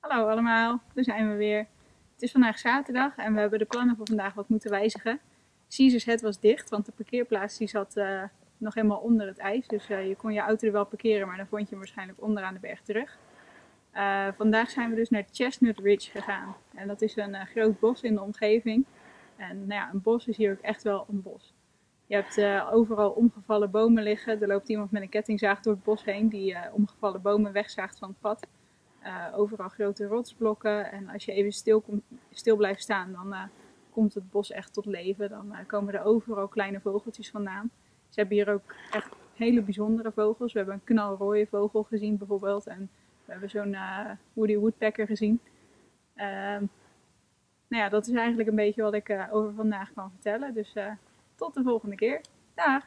Hallo allemaal, daar zijn we weer. Het is vandaag zaterdag en we hebben de plannen voor vandaag wat moeten wijzigen. Caesars Head was dicht, want de parkeerplaats die zat uh, nog helemaal onder het ijs. Dus uh, je kon je auto er wel parkeren, maar dan vond je hem waarschijnlijk onderaan de berg terug. Uh, vandaag zijn we dus naar Chestnut Ridge gegaan. En dat is een groot bos in de omgeving. En nou ja, een bos is hier ook echt wel een bos. Je hebt overal omgevallen bomen liggen. Er loopt iemand met een kettingzaag door het bos heen die omgevallen bomen wegzaagt van het pad. Uh, overal grote rotsblokken. En als je even stil, stil blijft staan, dan uh, komt het bos echt tot leven. Dan uh, komen er overal kleine vogeltjes vandaan. Ze hebben hier ook echt hele bijzondere vogels. We hebben een knalrooie vogel gezien bijvoorbeeld. En we hebben zo'n woody woodpecker gezien. Ehm, nou ja, dat is eigenlijk een beetje wat ik over vandaag kan vertellen. Dus tot de volgende keer. Dag!